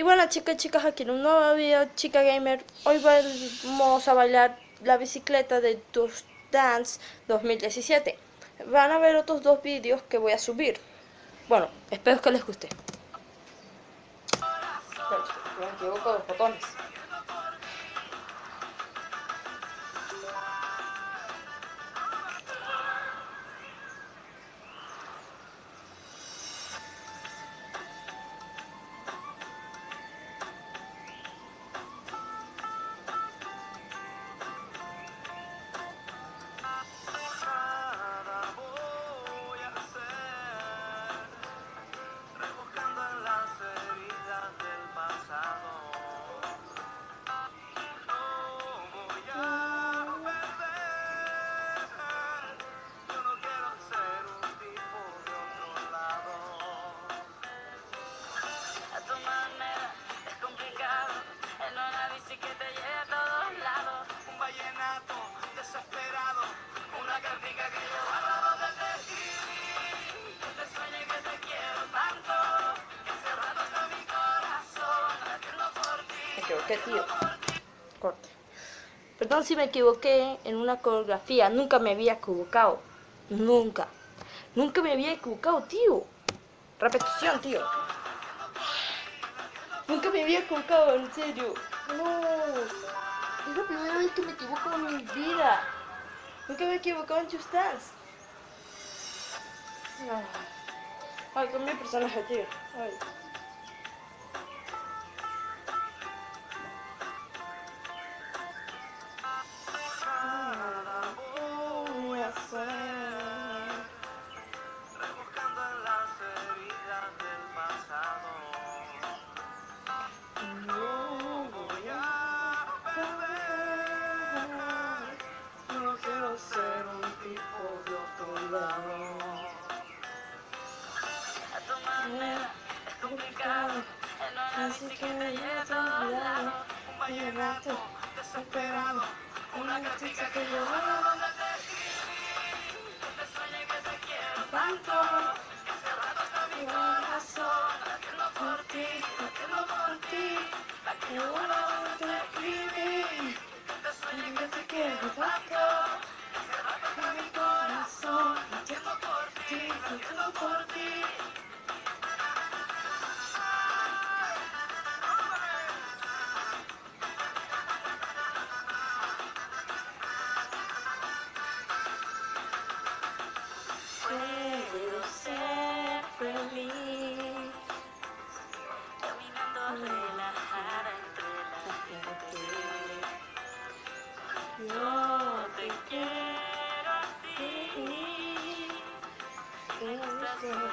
Y bueno chicas y chicas, aquí en un nuevo video Chica Gamer Hoy vamos a bailar la bicicleta de Just Dance 2017 Van a ver otros dos vídeos que voy a subir. Bueno, espero que les guste equivoqué, tío. Corte. Perdón si me equivoqué en una coreografía. Nunca me había equivocado. Nunca. Nunca me había equivocado, tío. Repetición, tío. Nunca me había equivocado, en serio. No. Es la primera vez que me equivoco en mi vida. Nunca me he equivocado en Just Dance. Ay, cambié personaje, tío. Ay. Así que me lleva a todos lados, un vallenato desesperado, una cartita que yo hago donde te escribí, te sueño que te quiero tanto, que hace rato está mi corazón, latiendo por ti, latiendo por ti, la que yo te escribí,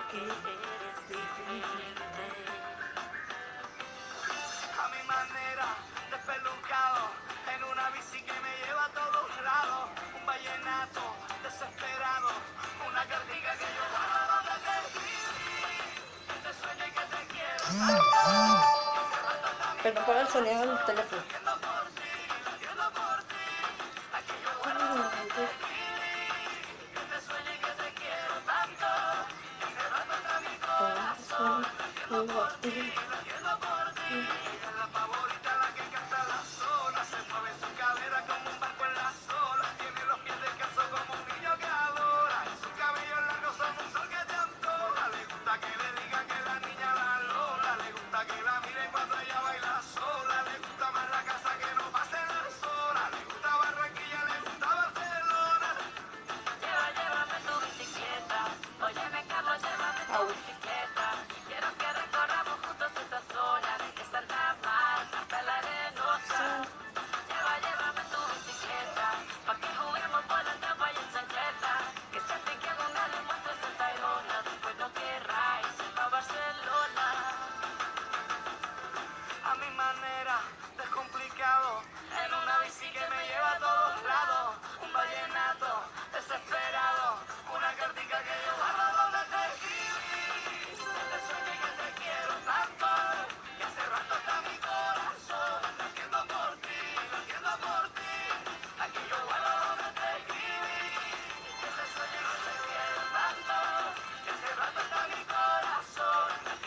porque eres diferente a mi manera, despelucado, en una bici que me lleva a todos lados, un vallenato desesperado, una cartica que yo guardo donde te escribí, te sueño y que te quiero Pero para el sonido del teléfono. Latiendo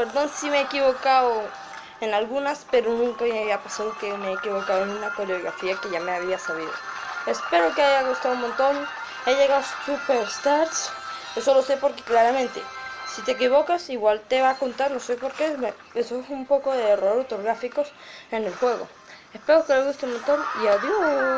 Perdón si me he equivocado en algunas, pero nunca me había pasado que me he equivocado en una coreografía que ya me había sabido. Espero que haya gustado un montón. He llegado a Superstars. Eso lo sé porque claramente, si te equivocas, igual te va a contar, no sé por qué. Eso es un poco de error ortográficos en el juego. Espero que les guste un montón y adiós.